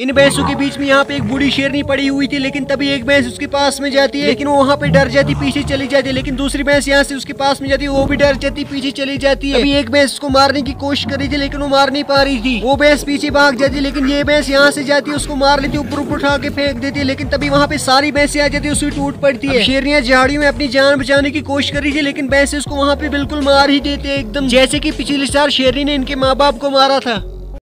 इन भैंसों के बीच में यहाँ पे एक बूढ़ी शेरनी पड़ी हुई थी लेकिन तभी एक भैंस उसके पास में जाती है लेकिन वो वहाँ पे डर जाती पीछे चली जाती है लेकिन दूसरी भैंस यहाँ से उसके पास में जाती है वो भी डर जाती पीछे चली जाती है। अभी एक भैंस उसको मारने की कोशिश कर रही थी लेकिन वो मार नहीं पा रही थी। वो भैंस पीछे भाग जाती है लेकिन ये भैंस यहाँ से जाती है उसको मार लेती है ऊपर ऊपर उठा के फेंक देती है लेकिन तभी वहाँ पे सारी भैंसे आ जाती है उसकी टूट पड़ती है। शेरनिया झाड़ियों में अपनी जान बचाने की कोशिश कर रही थी लेकिन भैंसे उसको वहाँ पे बिल्कुल मार ही देते एकदम। जैसे की पिछले साल शेरनी ने इनके माँ बाप को मारा था।